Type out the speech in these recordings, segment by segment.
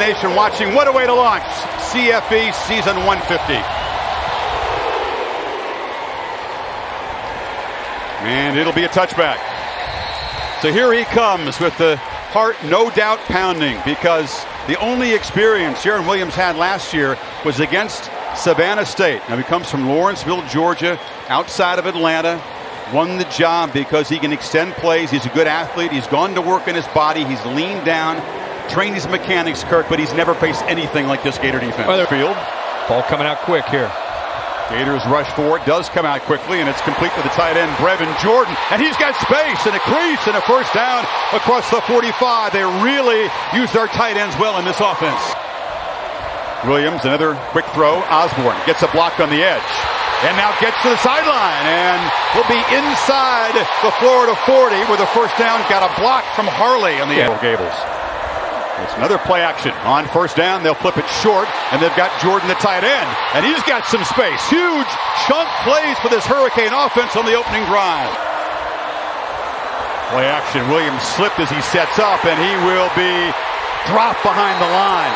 nation watching. What a way to launch CFB season 150. And it'll be a touchback. So here he comes with the heart no doubt pounding because the only experience Jarren Williams had last year was against Savannah State. Now he comes from Lawrenceville, Georgia, outside of Atlanta. Won the job because he can extend plays. He's a good athlete. He's gone to work in his body. He's leaned down, trained his mechanics, Kirk, but he's never faced anything like this Gator defense. Well, Field. Ball coming out quick here. Gators rush forward, does come out quickly, and it's complete to the tight end, Brevin Jordan. And he's got space and a crease and a first down across the 45. They really use their tight ends well in this offense. Williams, another quick throw. Osborne gets a block on the edge. And now gets to the sideline and will be inside the Florida 40 with a first down. Got a block from Harley on the yeah. Gables. It's another play action on first down. They'll flip it short, and they've got Jordan the tight end, and he's got some space. Huge chunk plays for this Hurricane offense on the opening drive. Play action. Williams slipped as he sets up, and he will be dropped behind the line.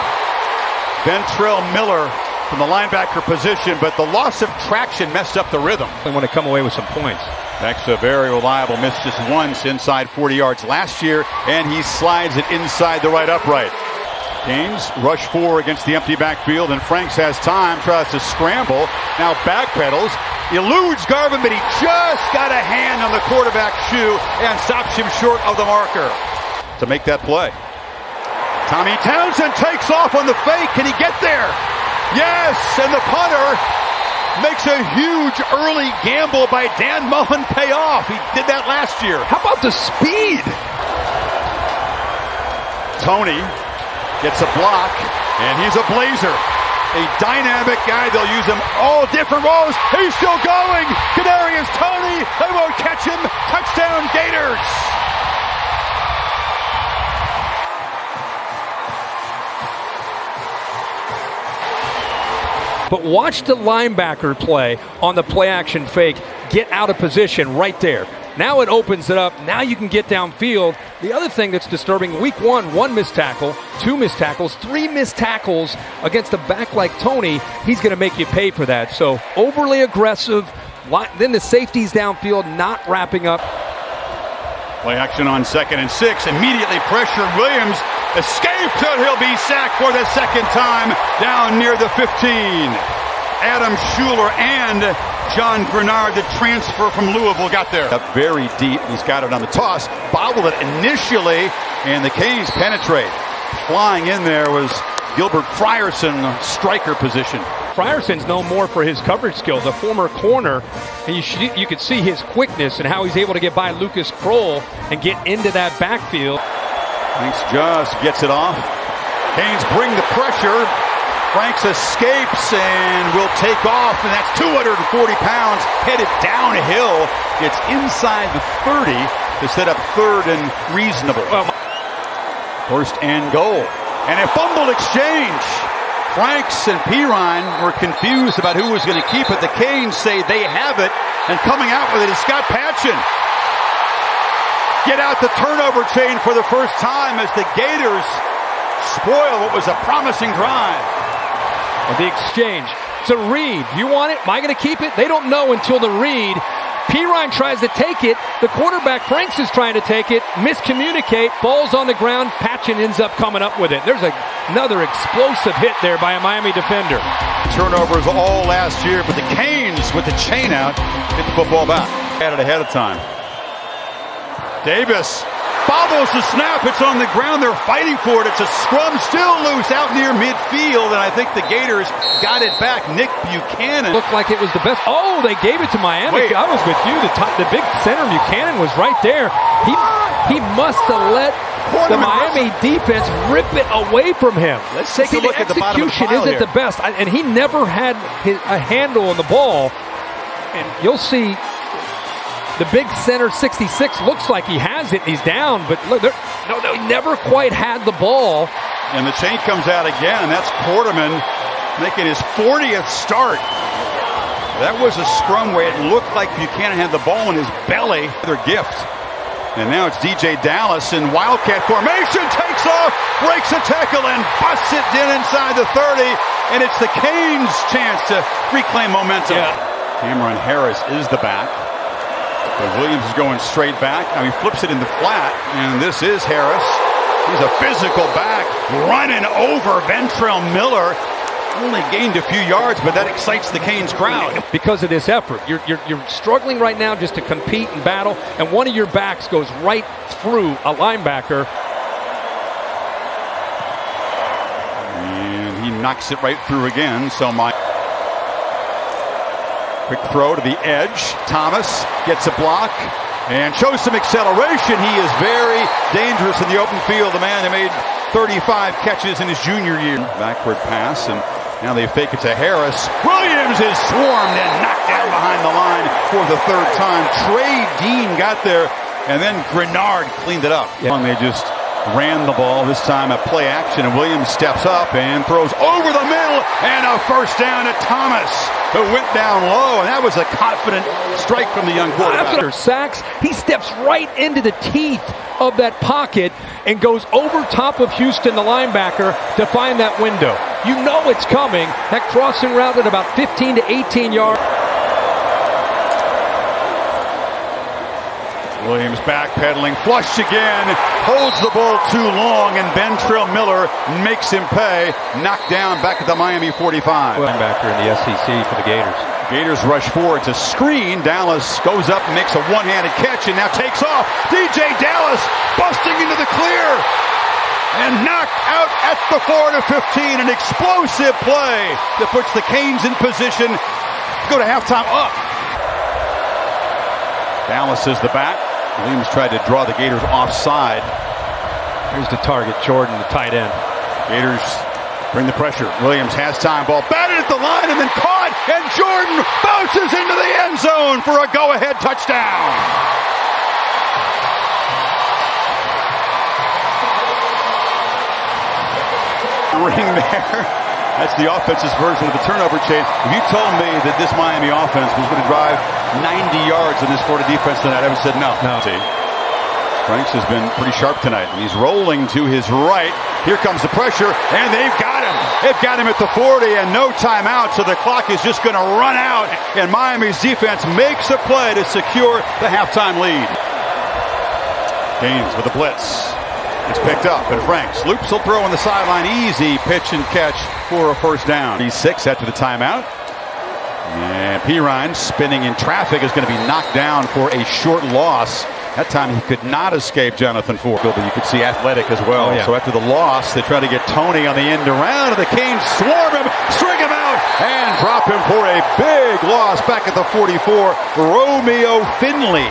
Ventrell Miller from the linebacker position, but the loss of traction messed up the rhythm. They want to come away with some points. That's a very reliable. Missed just once inside 40 yards last year, and he slides it inside the right upright. Canes rush four against the empty backfield, and Franks has time, tries to scramble. Now backpedals, eludes Garvin, but he just got a hand on the quarterback shoe and stops him short of the marker to make that play. Tommy Townsend takes off on the fake. Can he get there? Yes, and the punter makes a huge early gamble by Dan Mullen pay off. He did that last year. How about the speed? Toney gets a block, and he's a blazer. A dynamic guy. They'll use him all different roles. He's still going. Kadarius Toney. They won't catch him. Touchdown Gators. But watch the linebacker play on the play action fake get out of position right there. Now it opens it up. Now you can get downfield. The other thing that's disturbing week one, one missed tackle, two missed tackles, three missed tackles against a back like Toney. He's going to make you pay for that. So overly aggressive. Then the safeties downfield not wrapping up. Play action on second and six. Immediately pressure Williams. Escaped and he'll be sacked for the second time down near the 15. Adam Shuster and Jon Greenard, the transfer from Louisville, got there. Up very deep. He's got it on the toss. Bobbled it initially, and the Canes penetrate. Flying in there was Gilbert Frierson, striker position. Frierson's known more for his coverage skills, a former corner, and you should, you could see his quickness and how he's able to get by Lucas Krull and get into that backfield. Franks just gets it off. Canes bring the pressure. Franks escapes and will take off, and that's 240 pounds headed downhill. Gets inside the 30 to set up third and reasonable. First and goal. And a fumble exchange. Franks and Perine were confused about who was going to keep it. The Canes say they have it, and coming out with it is Scott Patchan. Get out the turnover chain for the first time as the Gators spoil what was a promising drive. And the exchange. It's a read. You want it? Am I going to keep it? They don't know until the read. Perine tries to take it. The quarterback, Franks, is trying to take it. Miscommunicate. Ball's on the ground. Patchan ends up coming up with it. There's a, another explosive hit there by a Miami defender. Turnovers all last year, but the Canes with the chain out get the football back. Had it ahead of time. Davis bobbles the snap. It's on the ground. They're fighting for it. It's a scrum still loose out near midfield, and I think the Gators got it back. Nick Buchanan looked like it was the best. Oh, they gave it to Miami. Wait. I was with you. The top, the big center Buchanan was right there. He he must have let the Miami defense rip it away from him. Let's take See, a look at the bottom execution the isn't here. the best, and he never had his, a handle on the ball. And you'll see the big center 66 looks like he has it. He's down, but look, no, no, he never quite had the ball. And the chain comes out again. That's Quarterman making his 40th start. That was a scrum where it looked like Buchanan had the ball in his belly. Their gift. And now it's DJ Dallas in Wildcat formation, takes takes off, breaks a tackle, and busts it in inside the 30. And it's the Canes' chance to reclaim momentum. Yeah. Cameron Harris is the back. But Williams is going straight back. Now he flips it in the flat, and this is Harris. He's a physical back, running over Ventrell Miller. Only gained a few yards, but that excites the Canes crowd. because of this effort. You're, you're, you're struggling right now just to compete and battle, and one of your backs goes right through a linebacker. And he knocks it right through again. So my quick throw to the edge. Thomas gets a block and shows some acceleration. He is very dangerous in the open field. The man who made 35 catches in his junior year. Backward pass and now they fake it to Harris. Williams is swarmed and knocked down behind the line for the third time. Trey Dean got there and then Greenard cleaned it up. Yeah. They just ran the ball this time at play action and Williams steps up and throws over the middle and a first down to Thomas who went down low and that was a confident strike from the young quarterback. After sacks, he steps right into the teeth of that pocket and goes over top of Houston, the linebacker, to find that window. You know it's coming. That crossing route at about 15 to 18 yards. Williams backpedaling, flushed again, holds the ball too long, and Ventrell Miller makes him pay. Knocked down back at the Miami 45. Linebacker in the SEC for the Gators. Gators rush forward to screen. Dallas goes up and makes a one-handed catch and now takes off. DJ Dallas busting into the clear and knocked out at the 4 to 15. An explosive play that puts the Canes in position. Go to halftime up. Dallas is the back. Williams tried to draw the Gators offside. Here's the target, Jordan, the tight end. Gators bring the pressure. Williams has time. Ball batted at the line and then caught. And Jordan bounces into the end zone for a go-ahead touchdown. Ring there. That's the offense's version of the turnover chain. If you told me that this Miami offense was going to drive 90 yards in this Florida defense tonight, I would said no. No. See? Franks has been pretty sharp tonight. and He's rolling to his right. Here comes the pressure, and they've got him. They've got him at the 40 and no timeout, so the clock is just going to run out, and Miami's defense makes a play to secure the halftime lead. Canes with a blitz. It's picked up, and Franks loops will throw on the sideline. Easy pitch and catch for a first down. He's six after the timeout. And Perine spinning in traffic is going to be knocked down for a short loss. That time he could not escape Jonathan Ford, but you could see athletic as well. Oh, yeah. So after the loss, they try to get Toney on the end around, and the Canes swarm him, string him out, and drop him for a big loss back at the 44. Romeo Finley,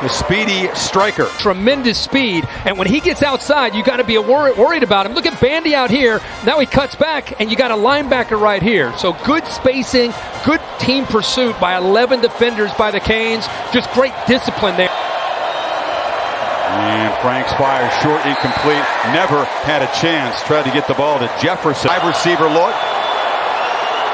the speedy striker. Tremendous speed, and when he gets outside, you got to be wor- worried about him. Look at Bandy out here. Now he cuts back, and you got a linebacker right here. So good spacing, good team pursuit by 11 defenders by the Canes. Just great discipline there. And Franks fires short, incomplete. Never had a chance. Tried to get the ball to Jefferson. Wide receiver look.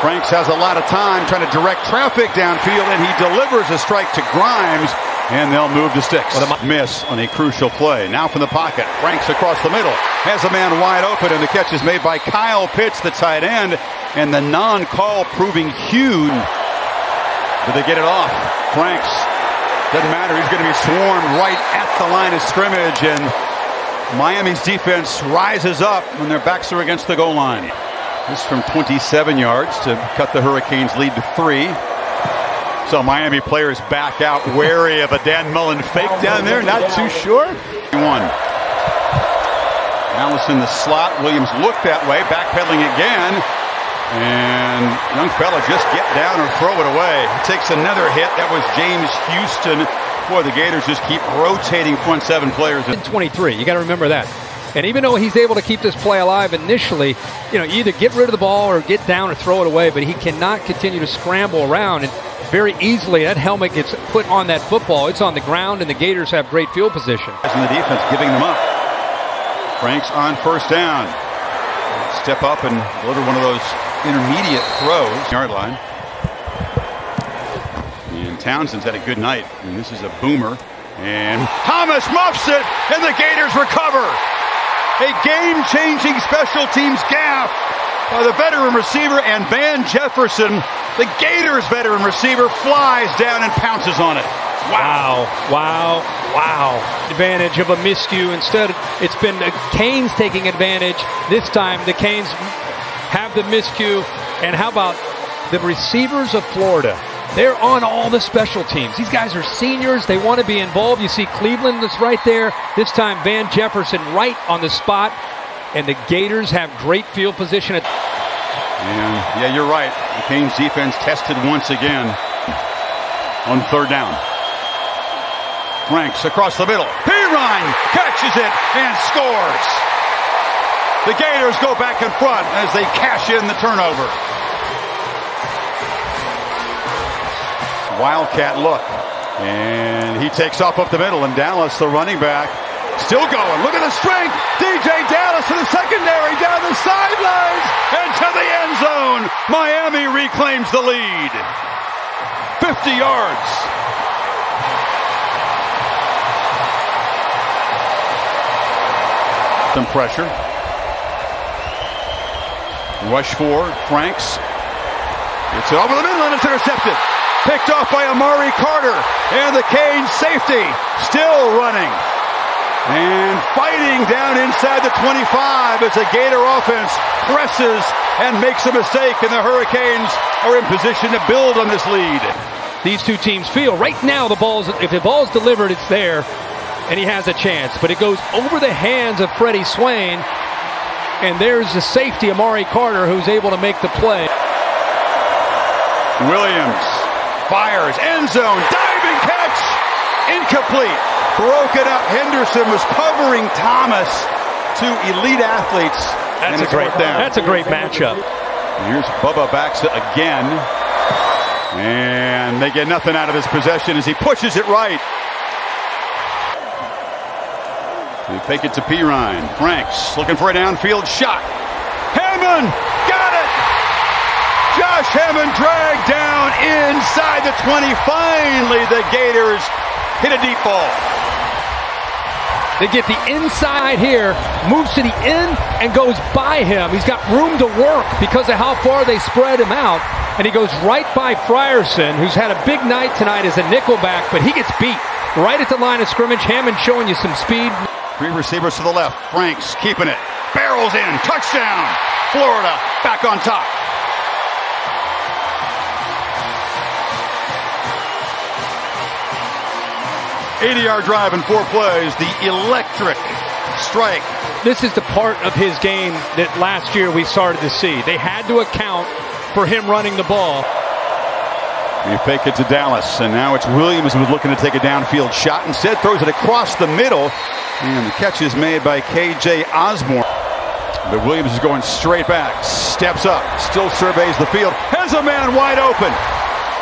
Franks has a lot of time trying to direct traffic downfield, and he delivers a strike to Grimes, and they'll move the sticks. What am I- Miss on a crucial play. Now from the pocket. Franks across the middle. Has a man wide open, and the catch is made by Kyle Pitts, the tight end, and the non-call proving huge. Did they get it off? Franks doesn't matter. He's going to be swarmed right at the line of scrimmage, and Miami's defense rises up when their backs are against the goal line. This from 27 yards to cut the Hurricanes' lead to three. So Miami players back out, wary of a Dan Mullen fake down there. Not too sure. One. In the slot. Williams looked that way, backpedaling again. And young fella just get down or throw it away. Takes another hit. That was James Houston. Boy, the Gators just keep rotating front seven players. 23. You got to remember that. And even though he's able to keep this play alive initially, you know, either get rid of the ball or get down or throw it away, but he cannot continue to scramble around. And very easily, that helmet gets put on that football. It's on the ground, and the Gators have great field position. in the defense giving them up. Franks on first down. Step up and deliver one of those intermediate throws. Yard line. And Townsend's had a good night. And this is a boomer. And Thomas muffs it, and the Gators recover. A game-changing special teams gaff by the veteran receiver and Van Jefferson. The Gators veteran receiver flies down and pounces on it. Wow, wow, wow. Advantage of a miscue. Instead, it's been the Canes taking advantage. This time, the Canes have the miscue. And how about the receivers of Florida? They're on all the special teams. These guys are seniors. They want to be involved. You see Cleveland that's right there. This time, Van Jefferson right on the spot. And the Gators have great field position. And yeah, you're right. The Canes defense tested once again on third down. Franks across the middle. Perine catches it and scores. The Gators go back in front as they cash in the turnover. Wildcat look. And he takes off up the middle, and Dallas, the running back, still going. Look at the strength. DJ Dallas to the secondary, down the sidelines, and to the end zone. Miami reclaims the lead. 50 yards. Some pressure. Rush four. Franks. It's over the middle and it's intercepted. Picked off by Amari Carter. And the Canes safety still running. And fighting down inside the 25 as the Gator offense presses and makes a mistake. And the Hurricanes are in position to build on this lead. These two teams feel right now the ball's, if the ball's delivered, it's there and he has a chance. But it goes over the hands of Freddie Swain. And there's the safety, Amari Carter, who's able to make the play. Williams fires, end zone, diving catch, incomplete. Broken up. Henderson was covering Thomas. Two elite athletes. That's a great down. That's a great matchup. Here's Bubba Baxa again. And they get nothing out of his possession as he pushes it right. They fake it to Perine. Franks looking for a downfield shot. Hammond got it. Josh Hammond dragged down inside the 20. Finally, the Gators hit a deep ball. They get the inside here, moves to the end, and goes by him. He's got room to work because of how far they spread him out. And he goes right by Frierson, who's had a big night tonight as a nickelback, but he gets beat right at the line of scrimmage. Hammond showing you some speed. Three receivers to the left. Franks keeping it. Barrels in. Touchdown. Florida back on top. Eighty-yard drive in four plays. The electric strike. This is the part of his game that last year we started to see. They had to account for him running the ball. You fake it to Dallas, and now it's Williams who's looking to take a downfield shot. Instead, throws it across the middle, and the catch is made by K.J. Osborne. But Williams is going straight back, steps up, still surveys the field, has a man wide open.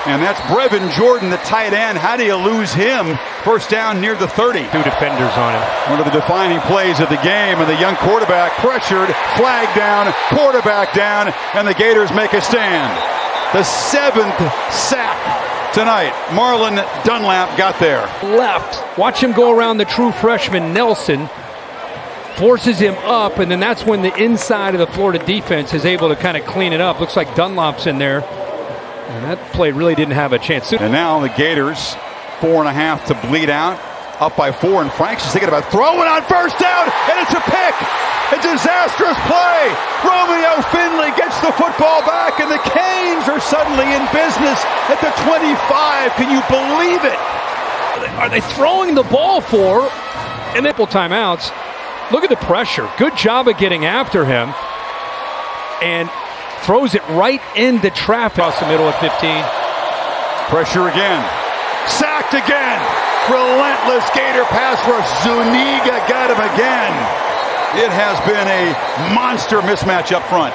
And that's Brevin Jordan, the tight end. How do you lose him? First down near the 30. Two defenders on him. One of the defining plays of the game, and the young quarterback pressured, flag down, quarterback down, and the Gators make a stand. The seventh sack tonight. Marlon Dunlap got there. Left. Watch him go around the true freshman Nelson. Forces him up, and then that's when the inside of the Florida defense is able to kind of clean it up. Looks like Dunlap's in there. And that play really didn't have a chance. And now the Gators, four and a half to bleed out, up by four, and Franks is thinking about throwing on first down, and it's a pick. A disastrous play. Romeo Finley gets the football back, and the Canes are suddenly in business at the 25. Can you believe it? Are they throwing the ball for? And nipple timeouts. Look at the pressure. Good job of getting after him. And throws it right into traffic across the middle of 15. Pressure again. Sacked again. Relentless Gator pass rush. Zuniga got him again. It has been a monster mismatch up front.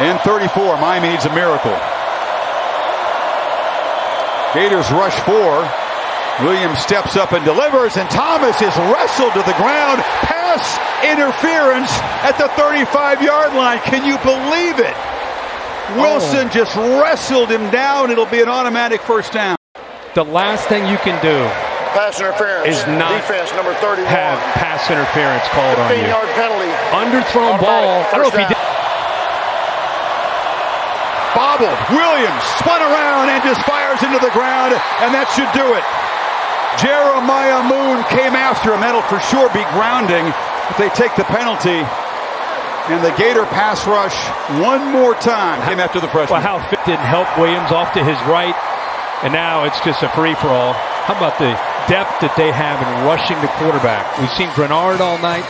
And 34, Miami needs a miracle. Gators rush four. Williams steps up and delivers, and Thomas is wrestled to the ground. Pass interference at the 35 yard line. Can you believe it? Wilson oh. just wrestled him down. It'll be an automatic first down. The last thing you can do Pass interference. Is not defense number 31. have pass interference called on you. yard penalty. Underthrown ball. I don't know if he did. Bobbled. Williams spun around and just fires into the ground, and that should do it. Jeremiah Moon came after him. That'll for sure be grounding if they take the penalty. And the Gator pass rush one more time came after the freshman. Well, how fit didn't help Williams off to his right, and now it's just a free for all. How about the depth that they have in rushing the quarterback? We've seen Greenard all night.